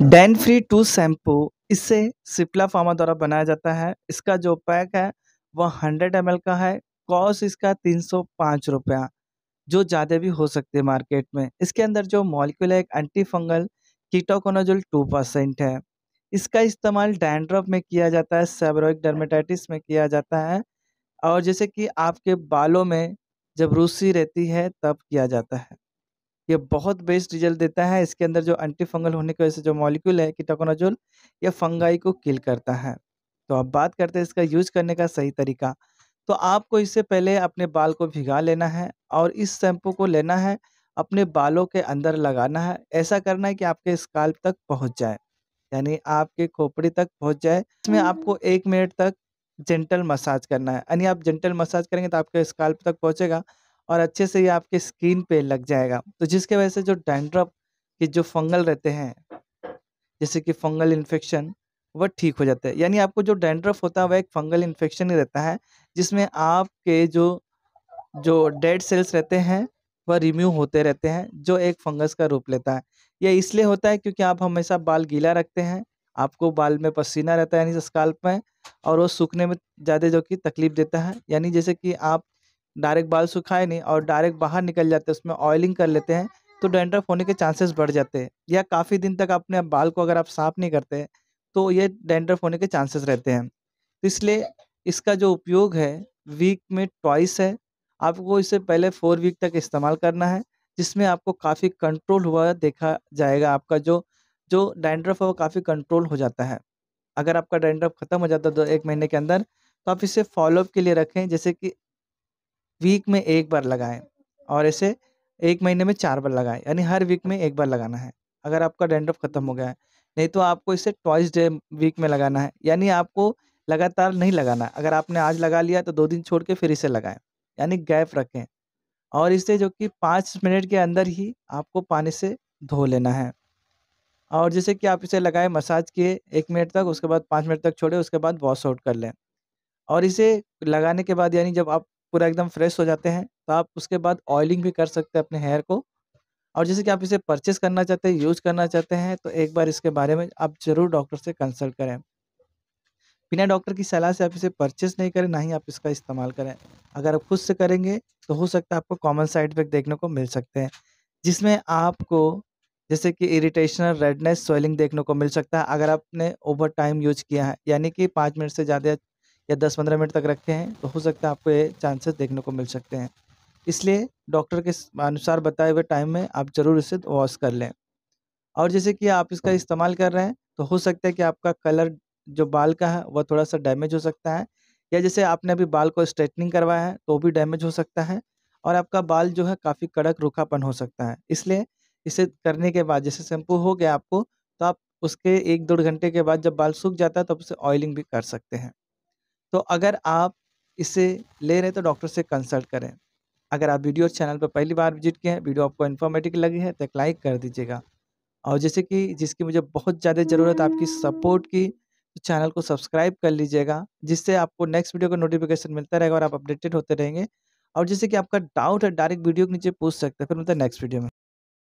Dan free to shampoo इसे Cipla pharma द्वारा बनाया जाता है। इसका जो पैक है, वह हंड्रेड एम का है। कॉस्ट इसका तीन सौ पाँच रुपया। जो ज़्यादा भी हो सकते हैं मार्केट में। इसके अंदर जो मॉलिक्यूल है, एक anti fungal ketoconazole two percent है। इसका इस्तेमाल डैंड्रफ में किया जाता है सेबरोइक डर्मेटाइटिस में किया जाता है। और जैसे कि आपके बालों में जब रूसी रहती है, तब किया जाता है। ये बहुत बेस्ट रिज़ल्ट देता है। इसके अंदर जो एंटी फंगल होने की वजह से जो मॉलिक्यूल है कीटाकोनाजोल ये फंगाई को किल करता है। तो अब बात करते हैं इसका यूज़ करने का सही तरीका। तो आपको इससे पहले अपने बाल को भिगा लेना है और इस शैम्पू को लेना है अपने बालों के अंदर लगाना है। ऐसा करना है कि आपके स्काल्प तक पहुँच जाए यानी आपके खोपड़ी तक पहुँच जाए। इसमें आपको एक मिनट तक जेंटल मसाज करना है। यानी आप जेंटल मसाज करेंगे तो आपके स्काल्प तक पहुंचेगा। और अच्छे से ये आपके स्किन पे लग जाएगा। तो जिसके वजह से जो डैंड्रफ के जो फंगल रहते हैं, जैसे कि फंगल इन्फेक्शन, वह ठीक हो जाता है। यानी आपको जो डैंड्रफ होता है, वह एक फंगल इन्फेक्शन ही रहता है, जिसमें आपके जो जो डेड सेल्स रहते हैं, वह रिम्यू होते रहते हैं, जो एक फंगस का रूप लेता है। यह इसलिए होता है क्योंकि आप हमेशा बाल गीला रखते हैं, आपको बाल में पसीना रहता है, यानी स्काल्प में, और वो सूखने में ज़्यादा जो कि तकलीफ़ देता है। यानी जैसे कि आप डायरेक्ट बाल सुखाए नहीं और डायरेक्ट बाहर निकल जाते हैं उसमें ऑयलिंग कर लेते हैं तो डेंड्रफ होने के चांसेस बढ़ जाते हैं। या काफ़ी दिन तक अपने बाल को अगर आप साफ़ नहीं करते तो ये डेंड्रफ होने के चांसेस रहते हैं। तो इसलिए इसका जो उपयोग है, वीक में ट्वाइस है, आपको इसे पहले फोर वीक तक इस्तेमाल करना है, जिसमें आपको काफ़ी कंट्रोल हुआ देखा जाएगा आपका जो जो डैंड्रफ है वो काफ़ी कंट्रोल हो जाता है। अगर आपका डैंड्रफ ख़त्म हो जाता है तो एक महीने के अंदर तो आप इसे फॉलोअप के लिए रखें, जैसे कि वीक में एक बार लगाएँ और इसे एक महीने में चार बार लगाएँ, यानी हर वीक में एक बार लगाना है। अगर आपका डेंड्रफ खत्म हो गया है, नहीं तो आपको इसे ट्वाइस डे वीक में लगाना है, यानी आपको लगातार नहीं लगाना है। अगर आपने आज लगा लिया तो दो दिन छोड़ के फिर इसे लगाएँ, यानी गैप रखें और इसे जो कि पाँच मिनट के अंदर ही आपको पानी से धो लेना है। और जैसे कि आप इसे लगाए, मसाज किए एक मिनट तक, उसके बाद पाँच मिनट तक छोड़े, उसके बाद वॉश आउट कर लें। और इसे लगाने के बाद, यानी जब आप पूरा एकदम फ्रेश हो जाते हैं तो आप उसके बाद ऑयलिंग भी कर सकते हैं अपने हेयर को। और जैसे कि आप इसे परचेस करना चाहते हैं, यूज़ करना चाहते हैं तो एक बार इसके बारे में आप ज़रूर डॉक्टर से कंसल्ट करें। बिना डॉक्टर की सलाह से आप इसे परचेस नहीं करें, ना ही आप इसका इस्तेमाल करें। अगर आप खुद से करेंगे तो हो सकता है आपको कॉमन साइड इफ़ेक्ट देखने को मिल सकते हैं, जिसमें आपको जैसे कि इरिटेशनल रेडनेस, स्वेलिंग देखने को मिल सकता है। अगर आपने ओवर टाइम यूज़ किया है, यानी कि पाँच मिनट से ज़्यादा या दस पंद्रह मिनट तक रखे हैं तो हो सकता है आपको ये चांसेस देखने को मिल सकते हैं। इसलिए डॉक्टर के अनुसार बताए हुए टाइम में आप ज़रूर इसे वॉश कर लें। और जैसे कि आप इसका इस्तेमाल कर रहे हैं तो हो सकता है कि आपका कलर जो बाल का है, वह थोड़ा सा डैमेज हो सकता है। या जैसे आपने अभी बाल को स्ट्रेटनिंग करवाया है तो भी डैमेज हो सकता है और आपका बाल जो है काफ़ी कड़क रूखापन हो सकता है। इसलिए इसे करने के बाद, जैसे शैम्पू हो गया आपको तो आप उसके एक डेढ़ घंटे के बाद जब बाल सूख जाता है, तब उसे ऑयलिंग भी कर सकते हैं। तो अगर आप इसे ले रहे हैं तो डॉक्टर से कंसल्ट करें। अगर आप वीडियो चैनल पर पहली बार विज़िट किए हैं, वीडियो आपको इन्फॉर्मेटिव लगी है तो एक लाइक कर दीजिएगा। और जैसे कि, जिसकी मुझे बहुत ज़्यादा ज़रूरत आपकी सपोर्ट की तो चैनल को सब्सक्राइब कर लीजिएगा, जिससे आपको नेक्स्ट वीडियो का नोटिफिकेशन मिलता रहेगा और आप अपडेटेड होते रहेंगे। और जैसे कि आपका डाउट है, डायरेक्ट वीडियो के नीचे पूछ सकते हैं, फिर मिलता है नेक्स्ट वीडियो में।